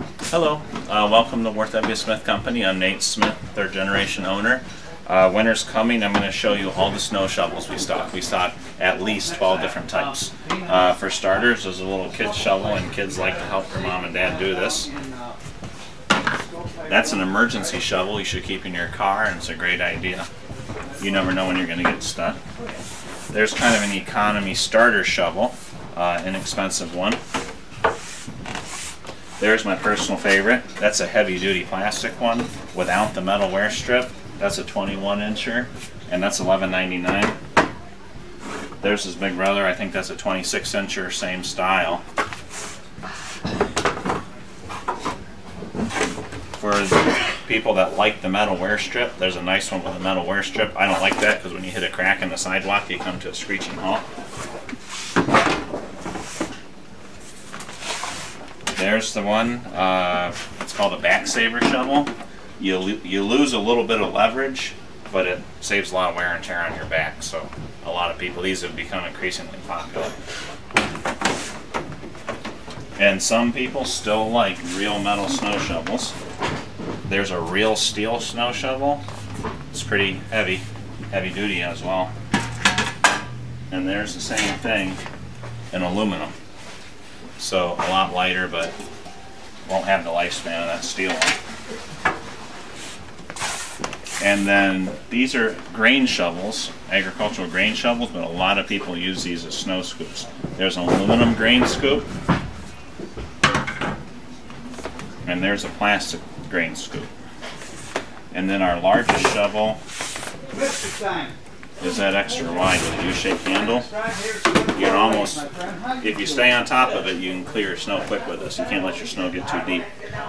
Hello, uh, welcome to Worth W. Smith Company. I'm Nate Smith, third generation owner. Uh, winter's coming. I'm going to show you all the snow shovels we stock. We stock at least 12 different types. Uh, for starters, there's a little kid shovel, and kids like to help their mom and dad do this. That's an emergency shovel you should keep in your car, and it's a great idea. You never know when you're going to get stuck. There's kind of an economy starter shovel, uh, inexpensive one. There's my personal favorite. That's a heavy duty plastic one without the metal wear strip. That's a 21 incher and that's 11.99. There's his big brother. I think that's a 26 incher, same style. For people that like the metal wear strip, there's a nice one with a metal wear strip. I don't like that because when you hit a crack in the sidewalk, you come to a screeching halt. There's the one. Uh, it's called a back saver shovel. You you lose a little bit of leverage, but it saves a lot of wear and tear on your back. So a lot of people these have become increasingly popular. And some people still like real metal snow shovels. There's a real steel snow shovel. It's pretty heavy, heavy duty as well. And there's the same thing in aluminum. So a lot lighter, but won't have the lifespan of that steel one. And then these are grain shovels, agricultural grain shovels, but a lot of people use these as snow scoops. There's an aluminum grain scoop, and there's a plastic grain scoop. And then our largest shovel is that extra wide with a U-shaped handle. You can almost, if you stay on top of it, you can clear snow quick with this. You can't let your snow get too deep.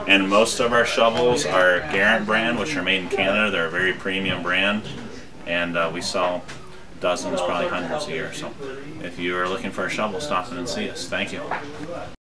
And most of our shovels are Garant brand, which are made in Canada. They're a very premium brand, and uh, we sell dozens, probably hundreds a year. So if you are looking for a shovel, stop in and see us. Thank you.